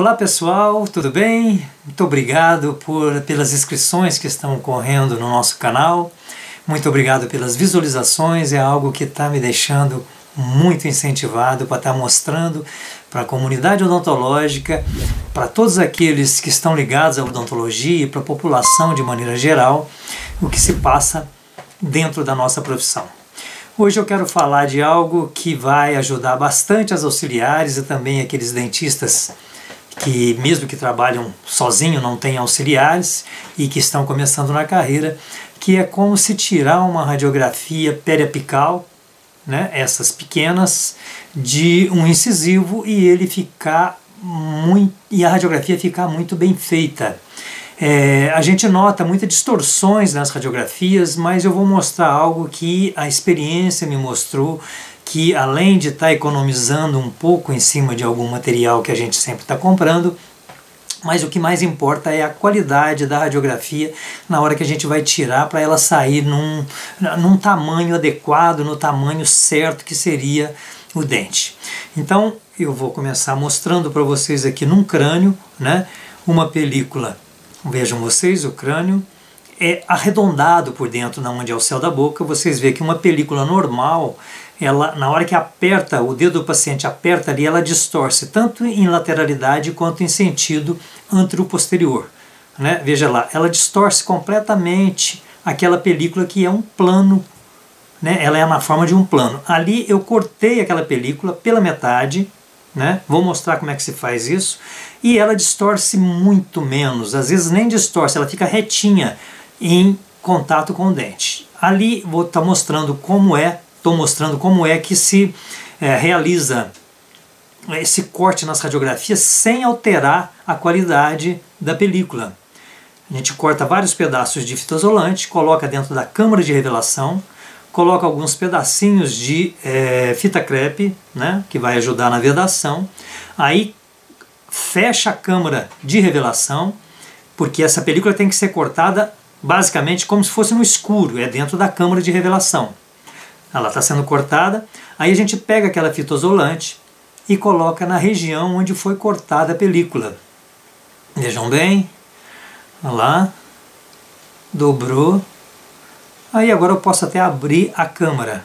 Olá pessoal, tudo bem? Muito obrigado por, pelas inscrições que estão ocorrendo no nosso canal. Muito obrigado pelas visualizações, é algo que está me deixando muito incentivado para estar tá mostrando para a comunidade odontológica, para todos aqueles que estão ligados à odontologia e para a população de maneira geral, o que se passa dentro da nossa profissão. Hoje eu quero falar de algo que vai ajudar bastante as auxiliares e também aqueles dentistas que mesmo que trabalham sozinho, não têm auxiliares e que estão começando na carreira, que é como se tirar uma radiografia periapical, né, essas pequenas, de um incisivo e ele ficar muito e a radiografia ficar muito bem feita. É, a gente nota muitas distorções nas radiografias, mas eu vou mostrar algo que a experiência me mostrou que além de estar tá economizando um pouco em cima de algum material que a gente sempre está comprando, mas o que mais importa é a qualidade da radiografia na hora que a gente vai tirar para ela sair num, num tamanho adequado, no tamanho certo que seria o dente. Então eu vou começar mostrando para vocês aqui num crânio, né, uma película. Vejam vocês, o crânio é arredondado por dentro, na onde é o céu da boca. Vocês veem que uma película normal ela, na hora que aperta, o dedo do paciente aperta ali, ela distorce tanto em lateralidade quanto em sentido antero-posterior. Né? Veja lá, ela distorce completamente aquela película que é um plano, né? ela é na forma de um plano. Ali eu cortei aquela película pela metade, né? vou mostrar como é que se faz isso, e ela distorce muito menos, às vezes nem distorce, ela fica retinha em contato com o dente. Ali vou estar tá mostrando como é estou mostrando como é que se é, realiza esse corte nas radiografias sem alterar a qualidade da película. A gente corta vários pedaços de fita isolante, coloca dentro da câmara de revelação, coloca alguns pedacinhos de é, fita crepe, né, que vai ajudar na vedação, aí fecha a câmara de revelação, porque essa película tem que ser cortada basicamente como se fosse no escuro, é dentro da câmara de revelação ela está sendo cortada, aí a gente pega aquela fita isolante e coloca na região onde foi cortada a película. Vejam bem, olha lá, dobrou, aí agora eu posso até abrir a câmara,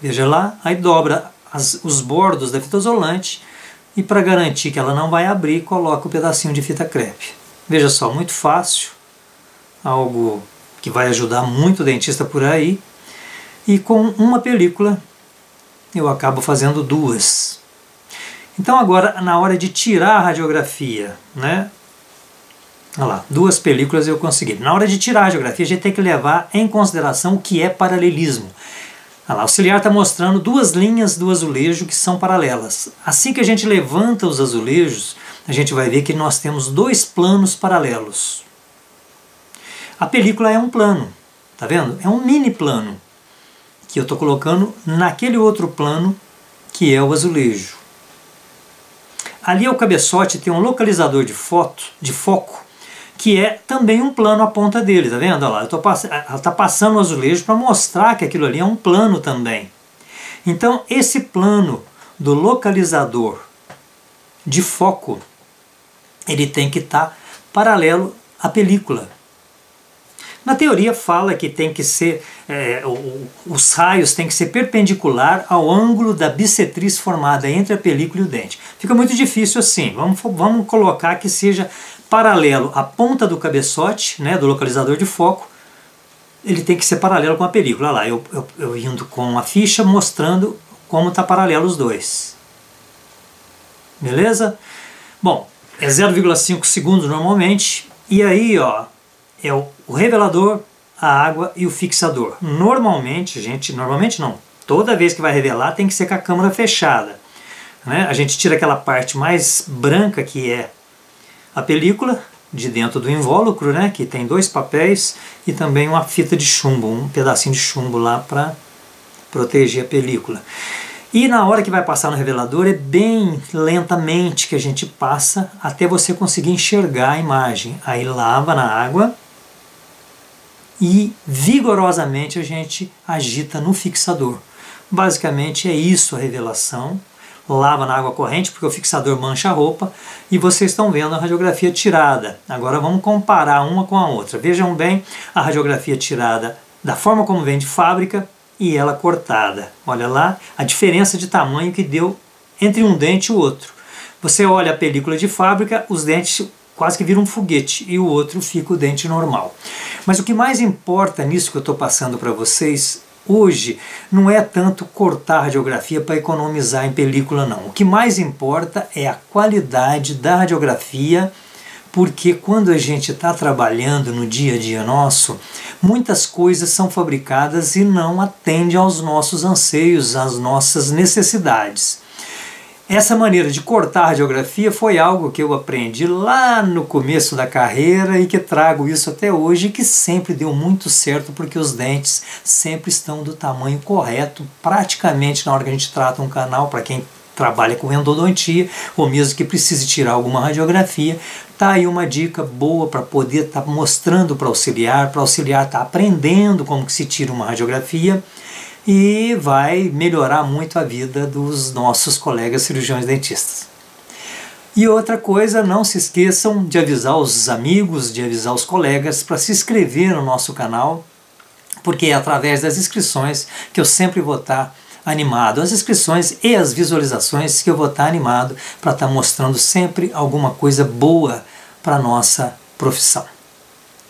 veja lá, aí dobra as, os bordos da fita isolante e para garantir que ela não vai abrir, coloca o um pedacinho de fita crepe. Veja só, muito fácil, algo que vai ajudar muito o dentista por aí, e com uma película eu acabo fazendo duas. Então agora na hora de tirar a radiografia, né? Olha lá, duas películas eu consegui. Na hora de tirar a radiografia a gente tem que levar em consideração o que é paralelismo. Olha lá, o auxiliar está mostrando duas linhas do azulejo que são paralelas. Assim que a gente levanta os azulejos, a gente vai ver que nós temos dois planos paralelos. A película é um plano, tá vendo? É um mini plano que eu estou colocando naquele outro plano que é o azulejo. Ali ao cabeçote tem um localizador de foto, de foco, que é também um plano à ponta dele, tá vendo? Olha lá, eu pass ela está passando o azulejo para mostrar que aquilo ali é um plano também. Então esse plano do localizador de foco, ele tem que estar tá paralelo à película. Na teoria fala que tem que ser, é, os raios têm que ser perpendicular ao ângulo da bissetriz formada entre a película e o dente. Fica muito difícil assim, vamos, vamos colocar que seja paralelo à ponta do cabeçote, né, do localizador de foco, ele tem que ser paralelo com a película. Olha lá, eu, eu, eu indo com a ficha mostrando como está paralelo os dois. Beleza? Bom, é 0,5 segundos normalmente, e aí, ó, é o, revelador, a água e o fixador. Normalmente, gente, normalmente não, toda vez que vai revelar tem que ser com a câmera fechada. Né? A gente tira aquela parte mais branca que é a película de dentro do invólucro, né? que tem dois papéis e também uma fita de chumbo, um pedacinho de chumbo lá para proteger a película. E na hora que vai passar no revelador é bem lentamente que a gente passa até você conseguir enxergar a imagem. Aí lava na água e vigorosamente a gente agita no fixador. Basicamente é isso a revelação. lava na água corrente porque o fixador mancha a roupa e vocês estão vendo a radiografia tirada. Agora vamos comparar uma com a outra. Vejam bem a radiografia tirada da forma como vem de fábrica e ela cortada. Olha lá a diferença de tamanho que deu entre um dente e o outro. Você olha a película de fábrica, os dentes quase que viram um foguete e o outro fica o dente normal. Mas o que mais importa nisso que eu estou passando para vocês hoje não é tanto cortar radiografia para economizar em película, não. O que mais importa é a qualidade da radiografia, porque quando a gente está trabalhando no dia a dia nosso, muitas coisas são fabricadas e não atendem aos nossos anseios, às nossas necessidades. Essa maneira de cortar a radiografia foi algo que eu aprendi lá no começo da carreira e que trago isso até hoje, que sempre deu muito certo porque os dentes sempre estão do tamanho correto, praticamente na hora que a gente trata um canal, para quem trabalha com endodontia ou mesmo que precise tirar alguma radiografia, tá aí uma dica boa para poder estar tá mostrando para auxiliar, para auxiliar estar tá aprendendo como que se tira uma radiografia e vai melhorar muito a vida dos nossos colegas cirurgiões dentistas. E outra coisa, não se esqueçam de avisar os amigos, de avisar os colegas para se inscrever no nosso canal, porque é através das inscrições que eu sempre vou estar animado, as inscrições e as visualizações que eu vou estar animado para estar mostrando sempre alguma coisa boa para a nossa profissão.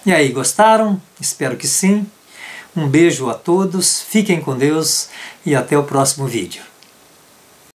E aí, gostaram? Espero que sim. Um beijo a todos, fiquem com Deus e até o próximo vídeo.